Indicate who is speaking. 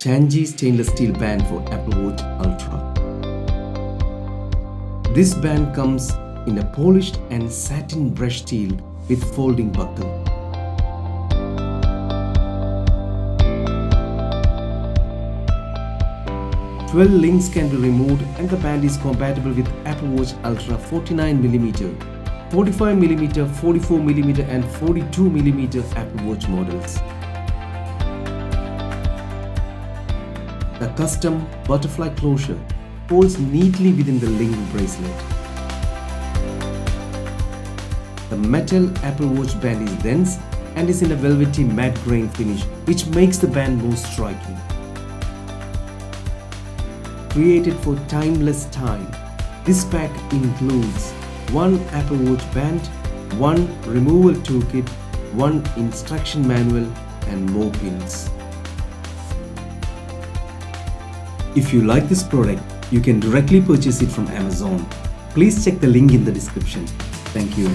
Speaker 1: CHANCHY stainless steel band for Apple Watch Ultra. This band comes in a polished and satin brush steel with folding buckle. Twelve links can be removed and the band is compatible with Apple Watch Ultra 49mm, 45mm, 44mm and 42mm Apple Watch models. The custom butterfly closure holds neatly within the link bracelet. The metal Apple Watch band is dense and is in a velvety matte grain finish which makes the band more striking. Created for timeless time, this pack includes one Apple Watch band, one removal toolkit, one instruction manual and more pins. If you like this product, you can directly purchase it from Amazon. Please check the link in the description. Thank you.